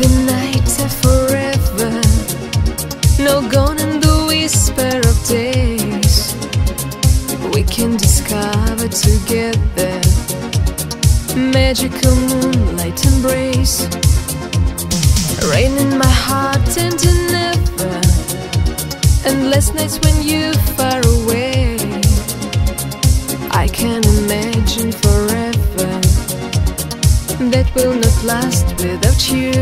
the night are forever. No gone in the whisper of days. We can discover together magical moonlight embrace. Rain in my heart and never. Endless nights when you're that will not last without you.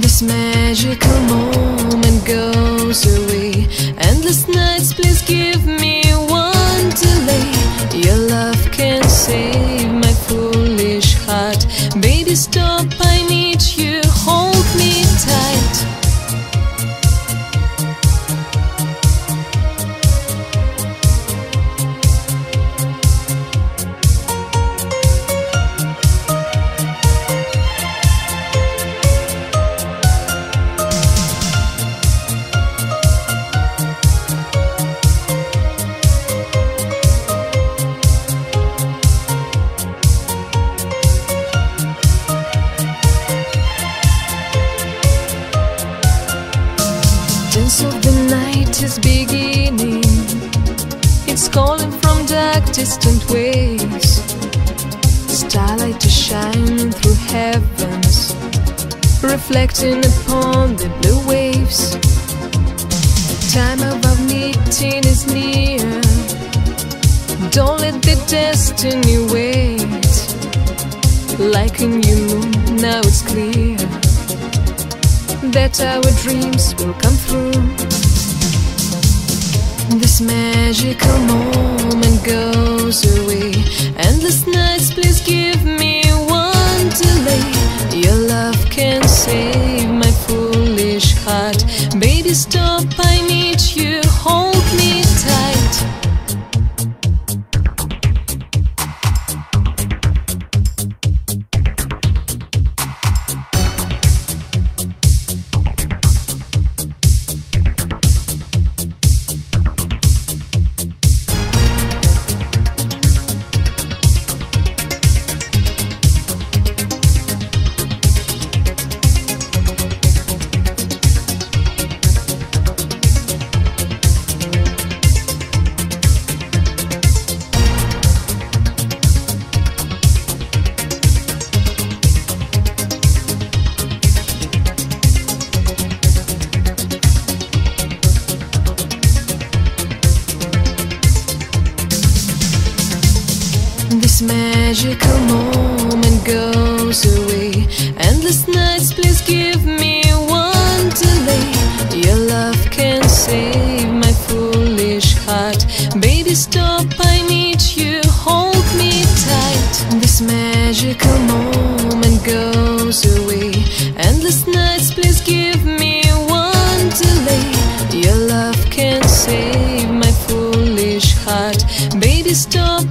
This magical moment goes away. Endless nights, please give me one delay. Your love can save my foolish heart. Baby, stop, I need you. Hold me tight. Is beginning. It's calling from dark, distant ways. Starlight is shining through heavens, reflecting upon the blue waves. Time of our meeting is near. Don't let the destiny wait. Like a new moon, now it's clear that our dreams will come through. This magical moment goes away. This magical moment goes away. Endless nights, please give me one delay. Your love can save my foolish heart. Baby, stop, I need you. Hold me tight. This magical moment goes away. Endless nights, please give me one delay. Your love can save my foolish heart. Baby, stop,